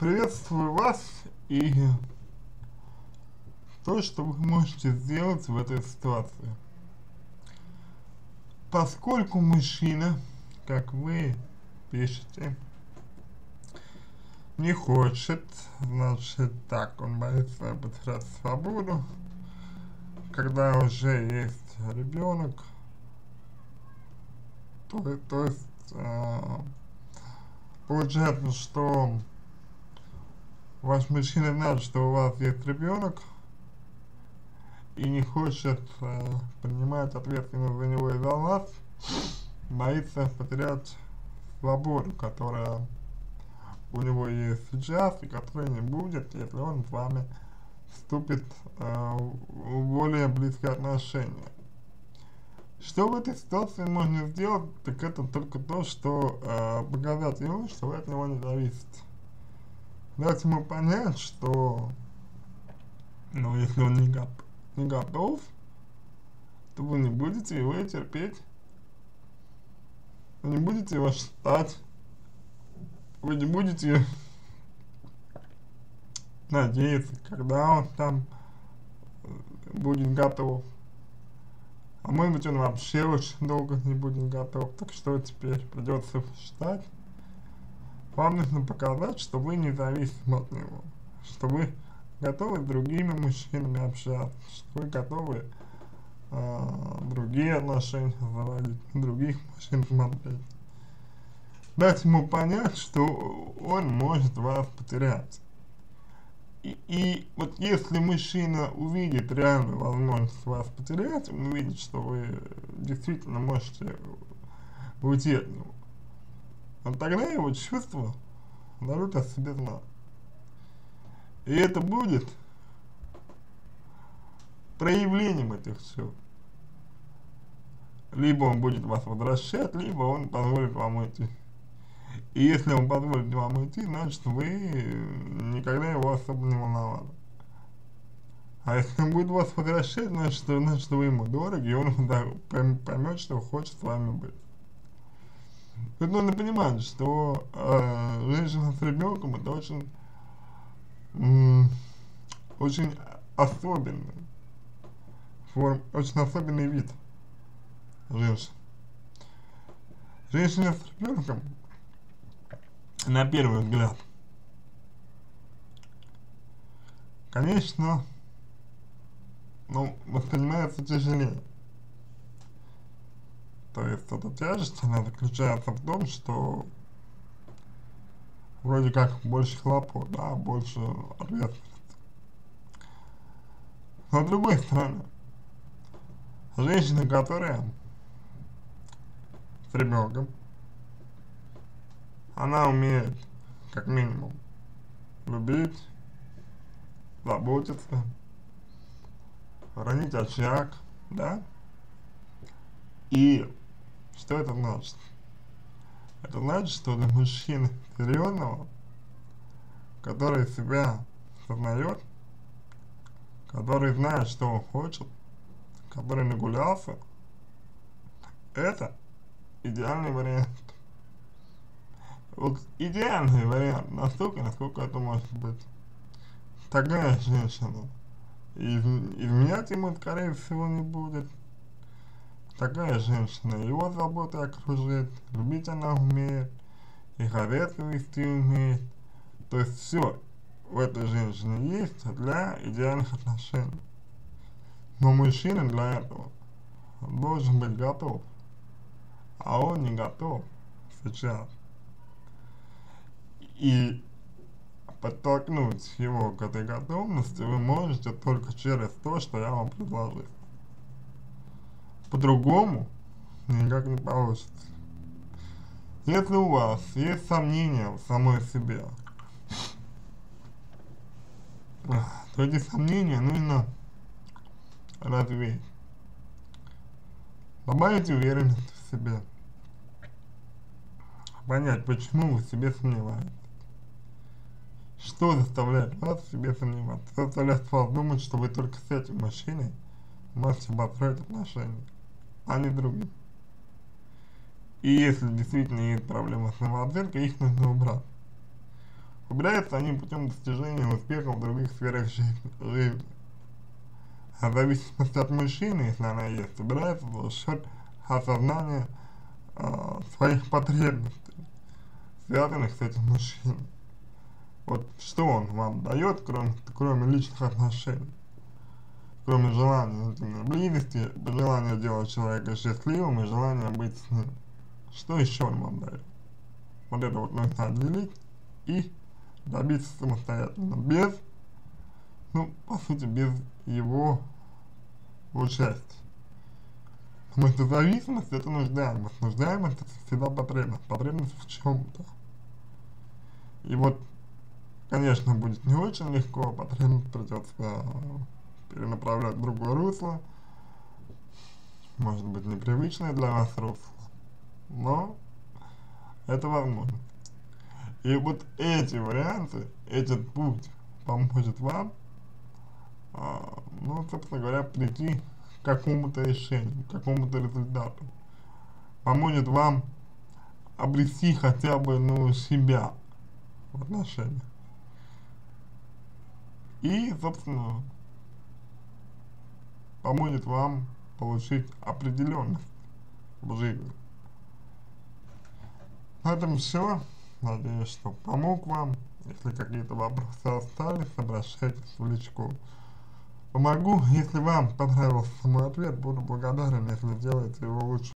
Приветствую вас и то, что вы можете сделать в этой ситуации. Поскольку мужчина, как вы пишете, не хочет, значит так, он боится потерять свободу, когда уже есть ребенок, то, то есть э, получается, что ваш мужчина знает, что у вас есть ребенок и не хочет э, принимать ответственность за него и за вас, боится потерять свободу, которая у него есть сейчас и которой не будет, если он с вами вступит э, в более близкие отношения. Что в этой ситуации можно сделать, так это только то, что э, показать ему, что вы от него не зависите. Дать ему понять, что, ну, если он не, гоп не готов, то вы не будете его терпеть. Вы не будете его ждать. Вы не будете надеяться, когда он там э, будет готов. А может быть он вообще очень долго не будет готов, так что теперь придется ждать. Вам нужно показать, что вы независимы от него, что вы готовы с другими мужчинами общаться, что вы готовы э, другие отношения заводить, других мужчин смотреть. Дать ему понять, что он может вас потерять. И, и вот если мужчина увидит реальную возможность вас потерять, он увидит, что вы действительно можете уйти от него, вот тогда его чувства дадут о себе знать. И это будет проявлением этих чувств. Либо он будет вас возвращать, либо он позволит вам уйти. И если он позволит вам уйти, значит вы никогда его особо не волновали. А если он будет вас возвращать, значит, значит вы ему дороги, и он поймет, что хочет с вами быть. Тут нужно понимать, что э, женщина с ребенком это очень, очень особенный форм, очень особенный вид женщин. Женщина с ребенком на первый взгляд. Конечно, ну, воспринимается тяжелее. То есть эта тяжесть, она заключается в том, что вроде как больше хлопот, да, больше ответственности. Но с другой стороны, женщина, которая с ребенком, она умеет, как минимум, любить, заботиться, хранить очаг, да? И что это значит? Это значит, что для мужчины серьезного, который себя сознает, который знает, что он хочет, который нагулялся, это идеальный вариант вот идеальный вариант, настолько, насколько это может быть. Такая женщина. И изменять ему, скорее всего, не будет. Такая женщина его заботы окружит, любить она умеет, и характер вести умеет. То есть все в этой женщине есть для идеальных отношений. Но мужчина для этого должен быть готов. А он не готов сейчас и подтолкнуть его к этой готовности вы можете только через то, что я вам предложил. По-другому никак не получится. Если у вас есть сомнения в самой себе, то эти сомнения нужно развеять. Добавить уверенность в себе. Понять, почему вы в себе сомневаетесь. Что заставляет вас в себе сомневаться? Заставляет вас думать, что вы только с этим мужчиной можете построить отношения, а не другим? И если действительно есть проблема с самооценкой, их нужно убрать. Добиваются они путем достижения успеха в других сферах жизни. А в зависимости от мужчины, если она есть, собирается за счет осознания э, своих потребностей, связанных с этим мужчиной. Вот что он вам дает, кроме, кроме личных отношений, кроме желания интимной близости, желания делать человека счастливым и желания быть с ним. Что еще он вам дает? Вот это вот нужно отделить и добиться самостоятельно, без, ну, по сути, без его участия. Потому что зависимость это нуждаемость, нуждаемость это всегда потребность, потребность в чем-то. И вот, конечно, будет не очень легко, потребность придется перенаправлять в другое русло, может быть непривычное для вас русло, но это возможно. И вот эти варианты, этот путь поможет вам, а, ну, собственно говоря, прийти к какому-то решению, к какому-то результату. Поможет вам обрести хотя бы, ну, себя в отношениях. И, собственно, поможет вам получить определенность в жизни. На этом все. Надеюсь, что помог вам. Если какие-то вопросы остались, обращайтесь в личку. Помогу, если вам понравился мой ответ, буду благодарен, если сделаете его лучше